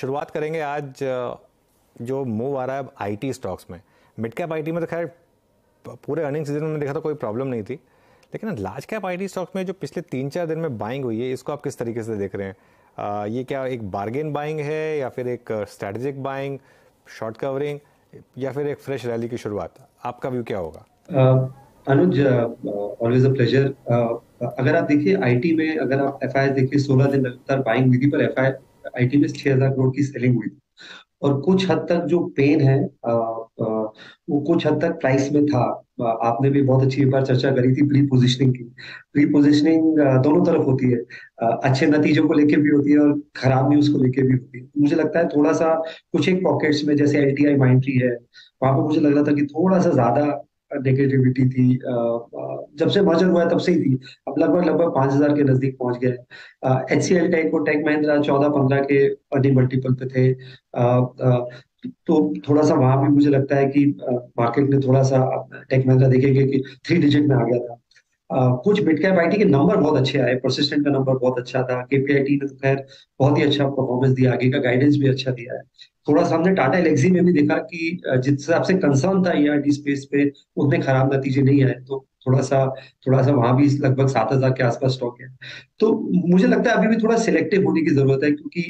शुरुआत करेंगे आज जो मूव आ रहा है आईटी स्टॉक्स में। मिड कैप आईटी में तो खैर पूरे अर्निंग सीज़न में देखा था कोई प्रॉब्लम नहीं थी। लेकिन लार्ज कैप आईटी स्टॉक्स में जो पिछले तीन चार दिन में बाइंग हुई है इसको आप किस तरीके से देख रहे हैं? आ, ये क्या एक बार्गेन बाइंग है या फिर एक स्ट्रेटेजिक बाइंग शॉर्ट कवरिंग या फिर एक फ्रेश रैली की शुरुआत? आपका व्यू क्या होगा? अनुज ऑलवेज अ प्लेजर अगर आप देखिए आईटी में अगर आप एफ़ देखिए सोलह दिन लगातार बाइंग हुई थी पर एफ़ आईटी में छह हज़ार करोड़ की सेलिंग हुई। और कुछ हद तक जो पेन है आ, आ, वो कुछ हद तक प्राइस में था। आपने भी बहुत अच्छी बार चर्चा करी थी प्री पोजिशनिंग की। प्री पोजिशनिंग दोनों तरफ़ होती है। अच्छे नतीजों को लेके भी होती है और खराब न्यूज़ को लेके भी होती है। मुझे लगता है थोड़ा सा कुछ एक पॉकेट्स में जैसे एल टी आई माइंट्री है वहाँ पर मुझे लग रहा था कि थोड़ा सा ज़्यादा नेगेटिविटी थी जब से मर्जर हुआ तब से ही थी। अब लगभग लगभग पाँच हज़ार के नज़दीक पहुँच गए एच सी एल टेक और टेक महिंद्रा चौदह पंद्रह के अर्निंग मल्टीपल पे थे। तो थोड़ा सा वहाँ भी मुझे लगता है कि मार्केट में थोड़ा सा टेक महिंद्रा देखेंगे कि थ्री डिजिट में आ गया था। Uh, कुछ मिड कैप आईटी के नंबर बहुत अच्छे आए। परसिस्टेंट का नंबर बहुत अच्छा था। केपीआईटी ने तो खैर बहुत ही अच्छा परफॉर्मेंस दिया। आगे का गाइडेंस भी अच्छा दिया है। थोड़ा सा हमने टाटा एलेक्सी में भी देखा कि जिस हिसाब से कंसर्न था ईआरडी स्पेस पे, उतने खराब नतीजे नहीं आए। तो थोड़ा सा थोड़ा सा वहाँ भी लगभग सात हज़ार के आसपास स्टॉक है। तो मुझे लगता है अभी भी थोड़ा सिलेक्टिव होने की ज़रूरत है, क्योंकि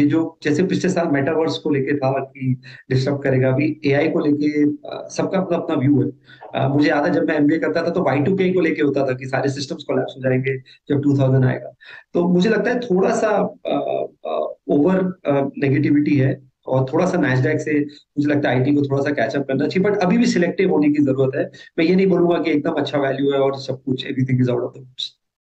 ये जो, जैसे पिछले साल मेटावर्स को लेके था कि डिस्टर्ब करेगा, अभी एआई को लेके सबका अपना अपना व्यू है। मुझे याद है जब मैं एमबीए करता था तो वाई टू के को लेके होता था कि सारे सिस्टम्स कोलैप्स हो जाएँगे जब टू आएगा। तो मुझे लगता है थोड़ा सा ओवर नेगेटिविटी है। और थोड़ा सा नैसडैक से मुझे लगता है आईटी को थोड़ा सा कैचअप करना चाहिए बट अभी भी सिलेक्टिव होने की ज़रूरत है। मैं ये नहीं बोलूँगा कि एकदम अच्छा वैल्यू है और सब कुछ everything is out of the